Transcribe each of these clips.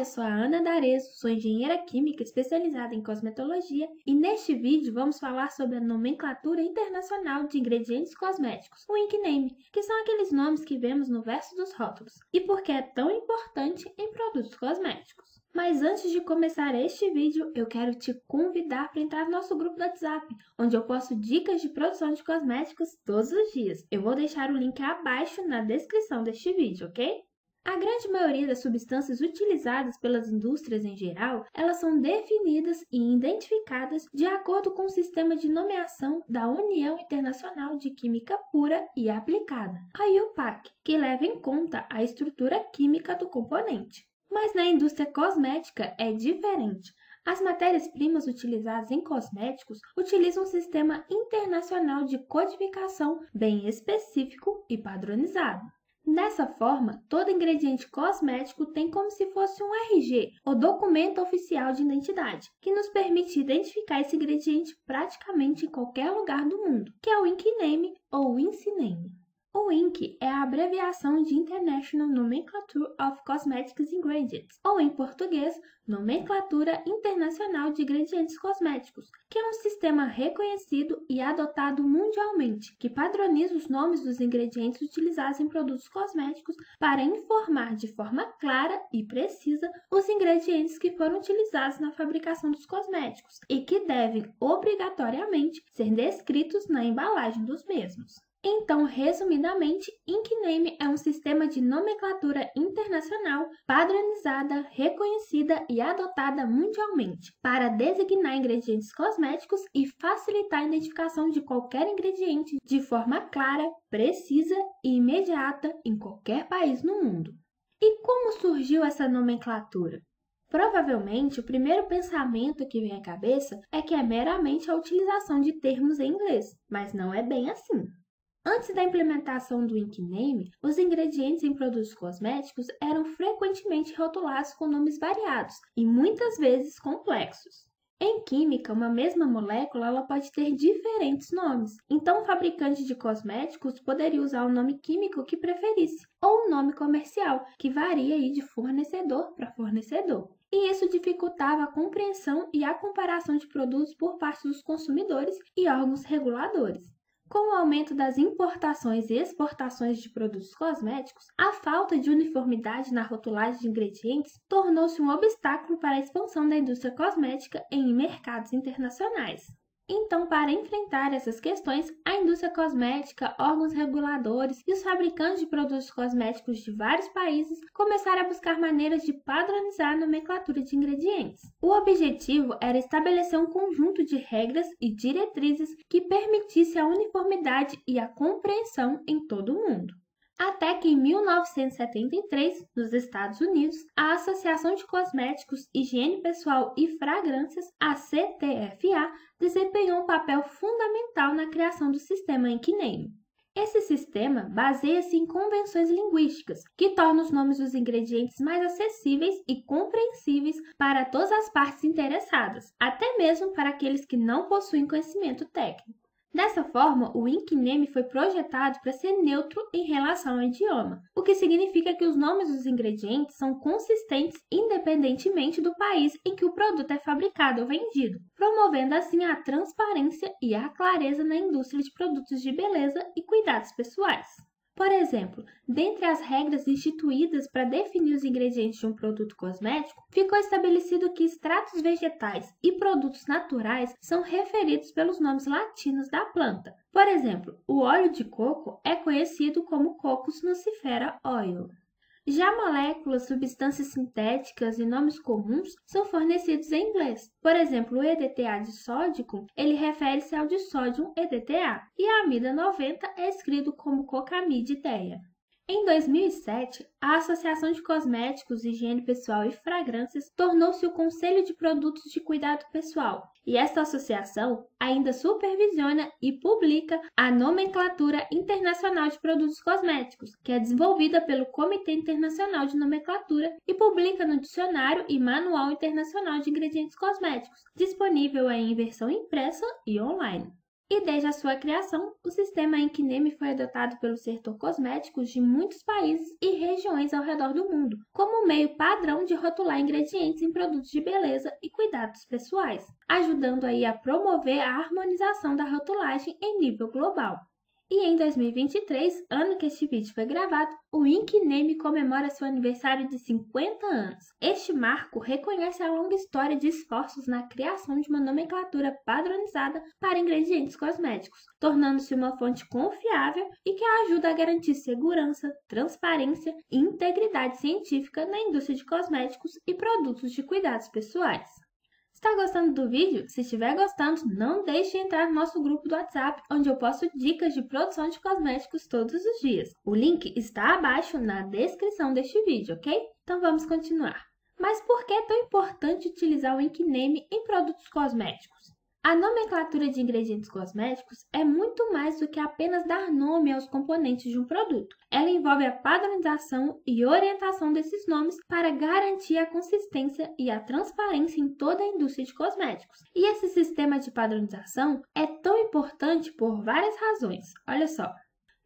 eu sou a Ana D'Arezzo, sou engenheira química especializada em cosmetologia e neste vídeo vamos falar sobre a nomenclatura internacional de ingredientes cosméticos, o INCNAME, que são aqueles nomes que vemos no verso dos rótulos, e por que é tão importante em produtos cosméticos. Mas antes de começar este vídeo, eu quero te convidar para entrar no nosso grupo do WhatsApp, onde eu posto dicas de produção de cosméticos todos os dias. Eu vou deixar o link abaixo na descrição deste vídeo, ok? A grande maioria das substâncias utilizadas pelas indústrias em geral, elas são definidas e identificadas de acordo com o sistema de nomeação da União Internacional de Química Pura e Aplicada, a IUPAC, que leva em conta a estrutura química do componente. Mas na indústria cosmética é diferente. As matérias-primas utilizadas em cosméticos utilizam um sistema internacional de codificação bem específico e padronizado. Dessa forma, todo ingrediente cosmético tem como se fosse um RG, ou documento oficial de identidade, que nos permite identificar esse ingrediente praticamente em qualquer lugar do mundo, que é o INCNAME ou INCINAME. O INC é a abreviação de International Nomenclature of Cosmetics Ingredients, ou em português, Nomenclatura Internacional de Ingredientes Cosméticos, que é um sistema reconhecido e adotado mundialmente, que padroniza os nomes dos ingredientes utilizados em produtos cosméticos para informar de forma clara e precisa os ingredientes que foram utilizados na fabricação dos cosméticos e que devem obrigatoriamente ser descritos na embalagem dos mesmos. Então, resumidamente, INCNAME é um sistema de nomenclatura internacional padronizada, reconhecida e adotada mundialmente para designar ingredientes cosméticos e facilitar a identificação de qualquer ingrediente de forma clara, precisa e imediata em qualquer país no mundo. E como surgiu essa nomenclatura? Provavelmente, o primeiro pensamento que vem à cabeça é que é meramente a utilização de termos em inglês, mas não é bem assim. Antes da implementação do INCNAME, os ingredientes em produtos cosméticos eram frequentemente rotulados com nomes variados e muitas vezes complexos. Em química, uma mesma molécula ela pode ter diferentes nomes. Então, o fabricante de cosméticos poderia usar o nome químico que preferisse, ou o nome comercial, que varia de fornecedor para fornecedor. E isso dificultava a compreensão e a comparação de produtos por parte dos consumidores e órgãos reguladores. Com o aumento das importações e exportações de produtos cosméticos, a falta de uniformidade na rotulagem de ingredientes tornou-se um obstáculo para a expansão da indústria cosmética em mercados internacionais. Então, para enfrentar essas questões, a indústria cosmética, órgãos reguladores e os fabricantes de produtos cosméticos de vários países começaram a buscar maneiras de padronizar a nomenclatura de ingredientes. O objetivo era estabelecer um conjunto de regras e diretrizes que permitisse a uniformidade e a compreensão em todo o mundo até que em 1973, nos Estados Unidos, a Associação de Cosméticos, Higiene Pessoal e Fragrâncias, a CTFA, desempenhou um papel fundamental na criação do sistema INCNAME. Esse sistema baseia-se em convenções linguísticas, que tornam os nomes dos ingredientes mais acessíveis e compreensíveis para todas as partes interessadas, até mesmo para aqueles que não possuem conhecimento técnico. Dessa forma, o INCNAME foi projetado para ser neutro em relação ao idioma, o que significa que os nomes dos ingredientes são consistentes independentemente do país em que o produto é fabricado ou vendido, promovendo assim a transparência e a clareza na indústria de produtos de beleza e cuidados pessoais. Por exemplo, dentre as regras instituídas para definir os ingredientes de um produto cosmético, ficou estabelecido que extratos vegetais e produtos naturais são referidos pelos nomes latinos da planta. Por exemplo, o óleo de coco é conhecido como Cocos nucifera oil. Já moléculas, substâncias sintéticas e nomes comuns são fornecidos em inglês. Por exemplo, o EDTA de sódico, ele refere-se ao disódium EDTA, e a amida 90 é escrito como cocamidideia. Em 2007, a Associação de Cosméticos, Higiene Pessoal e Fragrâncias tornou-se o Conselho de Produtos de Cuidado Pessoal, e esta associação ainda supervisiona e publica a Nomenclatura Internacional de Produtos Cosméticos, que é desenvolvida pelo Comitê Internacional de Nomenclatura e publica no Dicionário e Manual Internacional de Ingredientes Cosméticos, disponível em versão impressa e online. E desde a sua criação, o sistema Inkname foi adotado pelo setor cosméticos de muitos países e regiões ao redor do mundo, como meio padrão de rotular ingredientes em produtos de beleza e cuidados pessoais, ajudando aí a promover a harmonização da rotulagem em nível global. E em 2023, ano que este vídeo foi gravado, o Inkname comemora seu aniversário de 50 anos. Este marco reconhece a longa história de esforços na criação de uma nomenclatura padronizada para ingredientes cosméticos, tornando-se uma fonte confiável e que ajuda a garantir segurança, transparência e integridade científica na indústria de cosméticos e produtos de cuidados pessoais. Está gostando do vídeo? Se estiver gostando, não deixe de entrar no nosso grupo do WhatsApp, onde eu posto dicas de produção de cosméticos todos os dias. O link está abaixo na descrição deste vídeo, ok? Então vamos continuar. Mas por que é tão importante utilizar o Inkname em produtos cosméticos? A nomenclatura de ingredientes cosméticos é muito mais do que apenas dar nome aos componentes de um produto. Ela envolve a padronização e orientação desses nomes para garantir a consistência e a transparência em toda a indústria de cosméticos. E esse sistema de padronização é tão importante por várias razões. Olha só.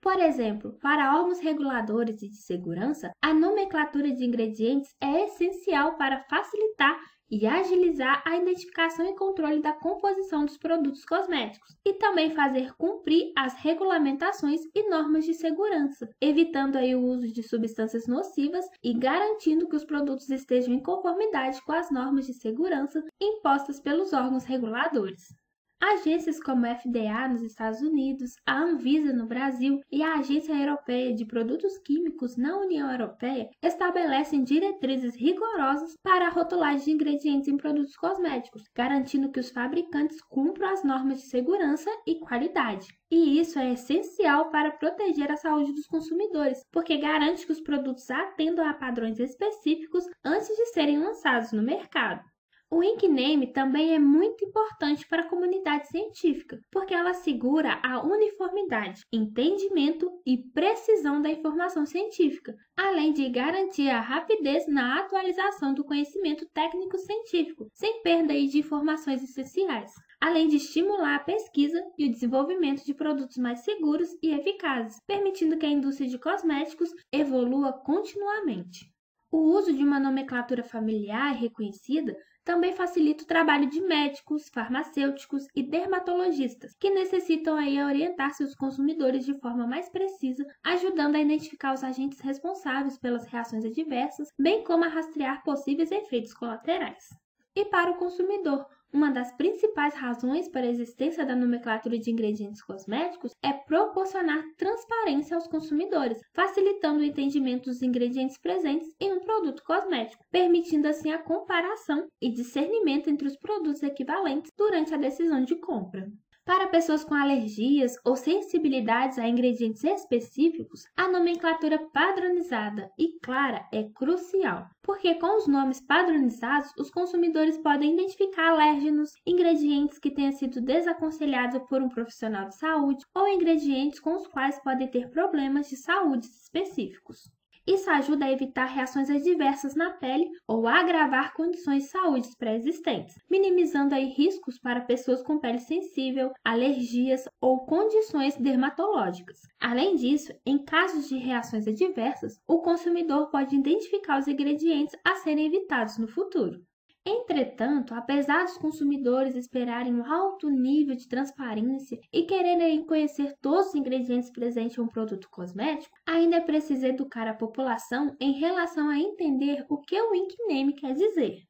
Por exemplo, para órgãos reguladores e de segurança, a nomenclatura de ingredientes é essencial para facilitar e agilizar a identificação e controle da composição dos produtos cosméticos e também fazer cumprir as regulamentações e normas de segurança, evitando aí o uso de substâncias nocivas e garantindo que os produtos estejam em conformidade com as normas de segurança impostas pelos órgãos reguladores. Agências como a FDA nos Estados Unidos, a Anvisa no Brasil e a Agência Europeia de Produtos Químicos na União Europeia estabelecem diretrizes rigorosas para a rotulagem de ingredientes em produtos cosméticos, garantindo que os fabricantes cumpram as normas de segurança e qualidade. E isso é essencial para proteger a saúde dos consumidores, porque garante que os produtos atendam a padrões específicos antes de serem lançados no mercado. O Inkname também é muito importante para a comunidade científica, porque ela assegura a uniformidade, entendimento e precisão da informação científica, além de garantir a rapidez na atualização do conhecimento técnico-científico, sem perda de informações essenciais além de estimular a pesquisa e o desenvolvimento de produtos mais seguros e eficazes, permitindo que a indústria de cosméticos evolua continuamente. O uso de uma nomenclatura familiar reconhecida também facilita o trabalho de médicos, farmacêuticos e dermatologistas, que necessitam aí orientar seus consumidores de forma mais precisa, ajudando a identificar os agentes responsáveis pelas reações adversas, bem como a rastrear possíveis efeitos colaterais. E para o consumidor, uma das principais razões para a existência da nomenclatura de ingredientes cosméticos é proporcionar transparência aos consumidores, facilitando o entendimento dos ingredientes presentes em um produto cosmético, permitindo assim a comparação e discernimento entre os produtos equivalentes durante a decisão de compra. Para pessoas com alergias ou sensibilidades a ingredientes específicos, a nomenclatura padronizada e clara é crucial, porque com os nomes padronizados, os consumidores podem identificar alérgenos, ingredientes que tenham sido desaconselhados por um profissional de saúde ou ingredientes com os quais podem ter problemas de saúde específicos. Isso ajuda a evitar reações adversas na pele ou a agravar condições de saúde pré-existentes, minimizando aí riscos para pessoas com pele sensível, alergias ou condições dermatológicas. Além disso, em casos de reações adversas, o consumidor pode identificar os ingredientes a serem evitados no futuro. Entretanto, apesar dos consumidores esperarem um alto nível de transparência e quererem conhecer todos os ingredientes presentes em um produto cosmético, ainda é preciso educar a população em relação a entender o que o Inkname quer dizer.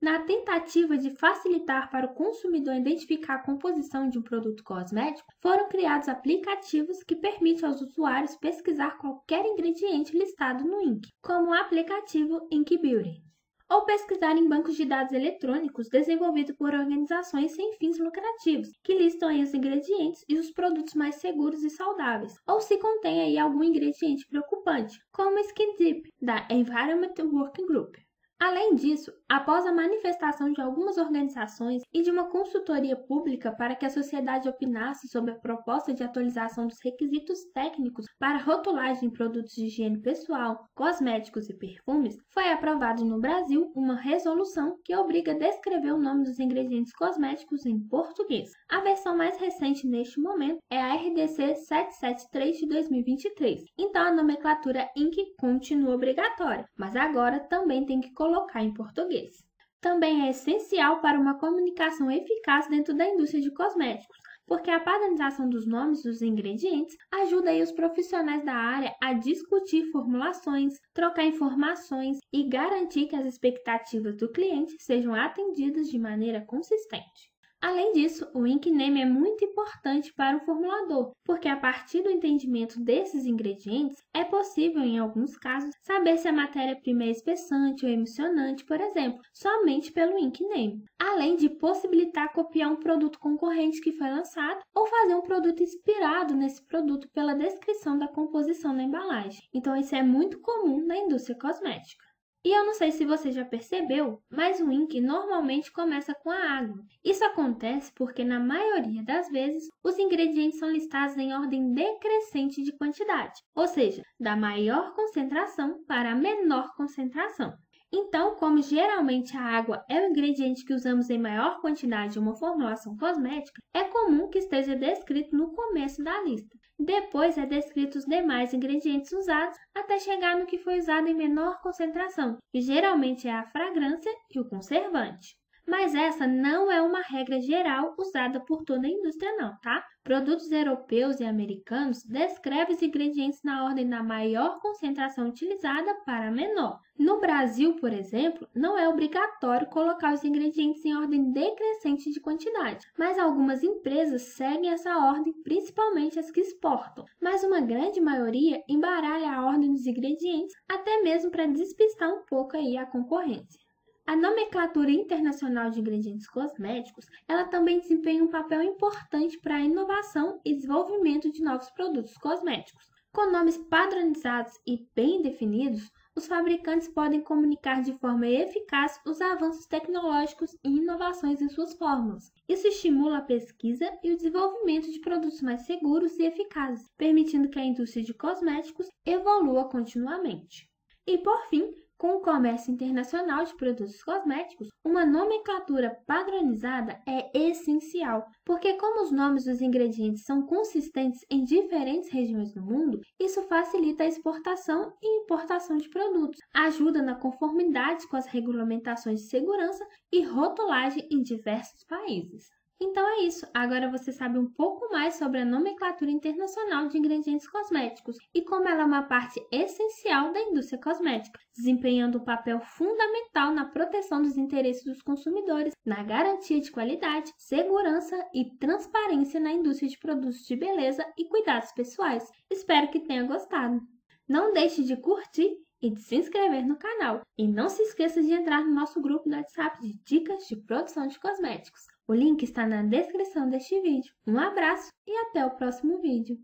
Na tentativa de facilitar para o consumidor identificar a composição de um produto cosmético, foram criados aplicativos que permitem aos usuários pesquisar qualquer ingrediente listado no Ink, como o aplicativo Ink Beauty ou pesquisar em bancos de dados eletrônicos desenvolvidos por organizações sem fins lucrativos, que listam aí os ingredientes e os produtos mais seguros e saudáveis, ou se contém aí algum ingrediente preocupante, como o Skin Deep, da Environment Working Group. Além disso, após a manifestação de algumas organizações e de uma consultoria pública para que a sociedade opinasse sobre a proposta de atualização dos requisitos técnicos para rotulagem de produtos de higiene pessoal, cosméticos e perfumes, foi aprovado no Brasil uma resolução que obriga a descrever o nome dos ingredientes cosméticos em português. A versão mais recente neste momento é a RDC 773 de 2023. Então a nomenclatura INC continua obrigatória, mas agora também tem que colocar em português. Também é essencial para uma comunicação eficaz dentro da indústria de cosméticos, porque a padronização dos nomes dos ingredientes ajuda os profissionais da área a discutir formulações, trocar informações e garantir que as expectativas do cliente sejam atendidas de maneira consistente. Além disso, o ink name é muito importante para o formulador, porque a partir do entendimento desses ingredientes, é possível, em alguns casos, saber se a matéria-prima é espessante ou emulsionante, por exemplo, somente pelo ink name. Além de possibilitar copiar um produto concorrente que foi lançado ou fazer um produto inspirado nesse produto pela descrição da composição na embalagem. Então, isso é muito comum na indústria cosmética. E eu não sei se você já percebeu, mas o ink normalmente começa com a água. Isso acontece porque, na maioria das vezes, os ingredientes são listados em ordem decrescente de quantidade, ou seja, da maior concentração para a menor concentração. Então, como geralmente a água é o ingrediente que usamos em maior quantidade em uma formulação cosmética, é comum que esteja descrito no começo da lista. Depois é descrito os demais ingredientes usados até chegar no que foi usado em menor concentração, que geralmente é a fragrância e o conservante. Mas essa não é uma regra geral usada por toda a indústria não, tá? Produtos europeus e americanos descrevem os ingredientes na ordem da maior concentração utilizada para a menor. No Brasil, por exemplo, não é obrigatório colocar os ingredientes em ordem decrescente de quantidade, mas algumas empresas seguem essa ordem, principalmente as que exportam. Mas uma grande maioria embaralha a ordem dos ingredientes, até mesmo para despistar um pouco aí a concorrência. A nomenclatura internacional de ingredientes cosméticos, ela também desempenha um papel importante para a inovação e desenvolvimento de novos produtos cosméticos. Com nomes padronizados e bem definidos, os fabricantes podem comunicar de forma eficaz os avanços tecnológicos e inovações em suas fórmulas. Isso estimula a pesquisa e o desenvolvimento de produtos mais seguros e eficazes, permitindo que a indústria de cosméticos evolua continuamente. E por fim, com o comércio internacional de produtos cosméticos, uma nomenclatura padronizada é essencial, porque, como os nomes dos ingredientes são consistentes em diferentes regiões do mundo, isso facilita a exportação e importação de produtos, ajuda na conformidade com as regulamentações de segurança e rotulagem em diversos países. Então é isso, agora você sabe um pouco mais sobre a nomenclatura internacional de ingredientes cosméticos e como ela é uma parte essencial da indústria cosmética, desempenhando um papel fundamental na proteção dos interesses dos consumidores, na garantia de qualidade, segurança e transparência na indústria de produtos de beleza e cuidados pessoais. Espero que tenha gostado. Não deixe de curtir e de se inscrever no canal. E não se esqueça de entrar no nosso grupo do WhatsApp de dicas de produção de cosméticos. O link está na descrição deste vídeo. Um abraço e até o próximo vídeo.